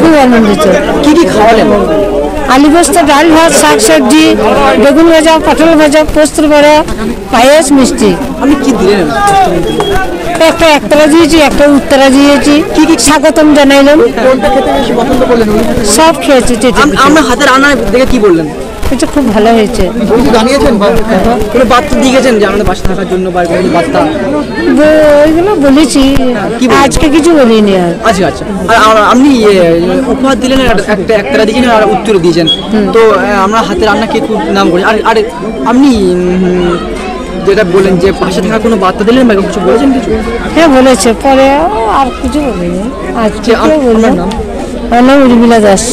খুব আনন্দিত। কি কি খাওয়ালেন আলু পোস্ত ডাল ভাত শাক সবজি বেগুন ভাজা পটল ভাজা পোস্ত বড়া পায়েস মিষ্টি। আমি কি দিলেন একটা একতলা দিয়েছি একটা উত্তরা দিয়েছি। কি কি স্বাগতম জানাইলাম। সব খেয়েছি আমরা হাতের রান্না দেখে কি বললেন? এটা খুব ভালো হয়েছে। জানিয়েছেন কোনো বার্তা দিয়ে গেছেন যে আমাদের বাসা থাকার জন্য বার্তা? ওইগুলো বলেছি। কি আজকে কিছু বলিনি আর। আচ্ছা আচ্ছা। আর আপনি উপহার দিলেন একটা একটা দিয়েছেন আর উত্তর দিয়েছেন। তো আমরা হাতে রান্না কে নাম করি? আর আর আপনি যেটা বললেন যে পাশে থাকা কোনো বার্তা দিলেন বা কিছু বলেছেন কিছু? হ্যাঁ বলেছে। পরে আর কিছু বলিনি। আজকে বললাম? আমার নাম উর্মিলা দাস।